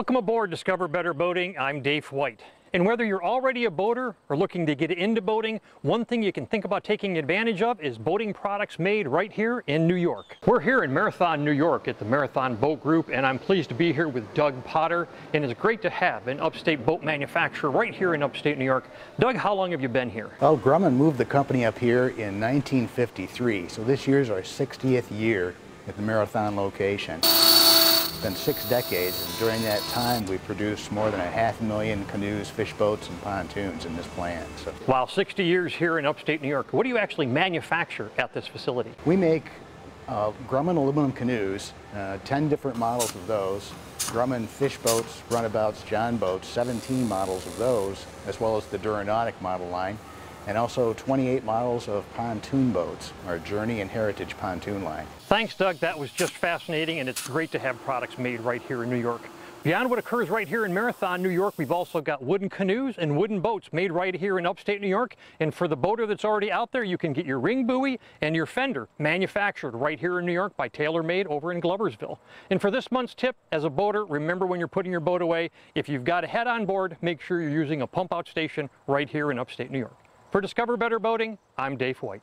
Welcome aboard Discover Better Boating. I'm Dave White. And whether you're already a boater or looking to get into boating, one thing you can think about taking advantage of is boating products made right here in New York. We're here in Marathon, New York at the Marathon Boat Group, and I'm pleased to be here with Doug Potter. And it's great to have an upstate boat manufacturer right here in upstate New York. Doug, how long have you been here? Well, Grumman moved the company up here in 1953, so this year's our 60th year at the Marathon location. Been six decades, and during that time we produced more than a half million canoes, fish boats, and pontoons in this plant. So Wow, 60 years here in upstate New York. What do you actually manufacture at this facility? we make uh, Grumman aluminum canoes, uh, 10 different models of those, Grumman fish boats, runabouts, John boats, 17 models of those, as well as the Duranautic model line, and also 28 models of pontoon boats, our Journey and Heritage pontoon line. Thanks, Doug. That was just fascinating, and it's great to have products made right here in New York. Beyond what occurs right here in Marathon, New York, we've also got wooden canoes and wooden boats made right here in upstate New York. And for the boater that's already out there, you can get your ring buoy and your fender manufactured right here in New York by TaylorMade over in Gloversville. And for this month's tip, as a boater, remember when you're putting your boat away, if you've got a head on board, make sure you're using a pump out station right here in upstate New York. For Discover Better Boating, I'm Dave White.